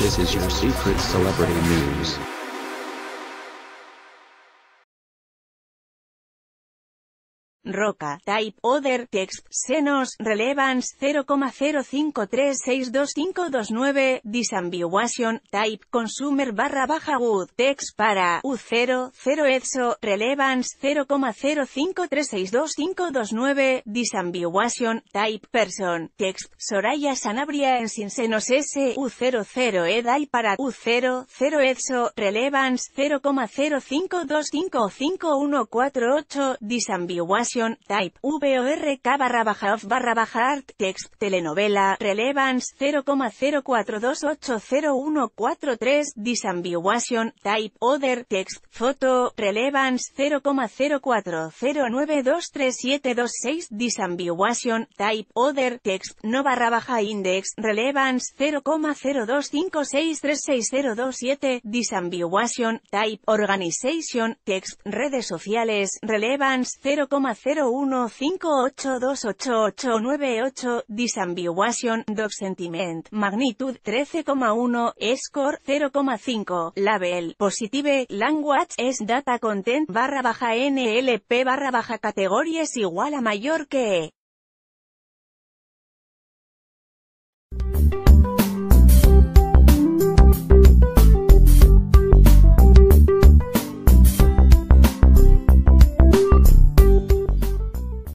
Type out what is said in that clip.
This is your secret celebrity news. Roca, Type, Other, Text, Senos, Relevance, 0,05362529, Disambiguation, Type, Consumer barra baja Wood, Text para, U0, 0 EXO, Relevance, 0,05362529, Disambiguation, Type, Person, Text, Soraya Sanabria en Sinsenos S, U00 EDAI para, U0, 0 EXO, Relevance, 0,05255148, Disambiguation, Type, VORK barra baja off barra baja art, text, telenovela, relevance, 0,04280143, disambiguation, type, other, text, foto, relevance, 0,0409237226, disambiguation, type, other, text, no barra baja index, relevance, 0,0256366027, disambiguation, type, organization, text, redes sociales, relevance, 0, 0,0158288898, disambiguation, dog sentiment, magnitud 13,1, score 0,5, label, positive, language, es data content barra baja nlp barra baja categories igual a mayor que